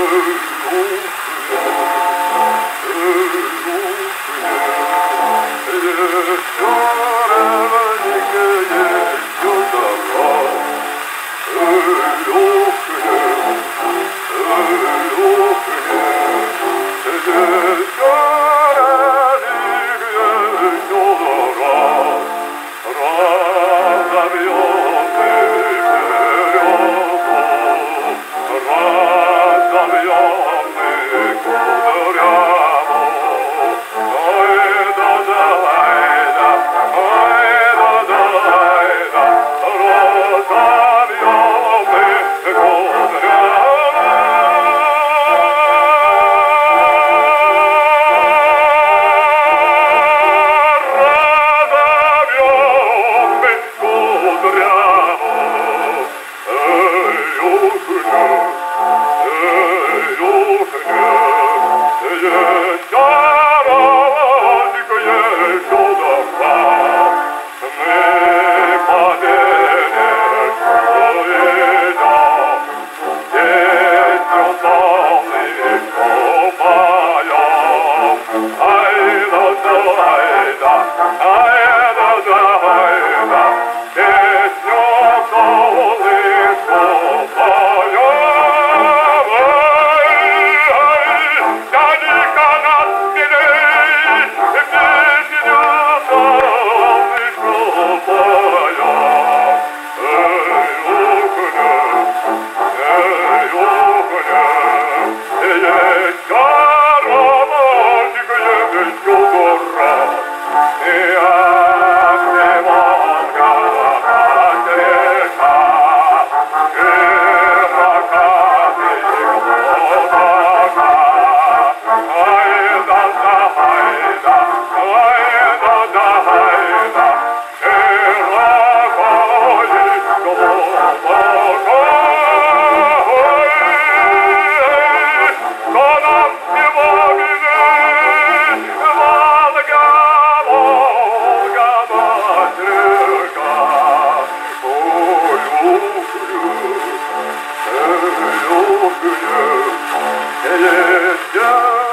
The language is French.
corpo yeah. Elle Hallelujah.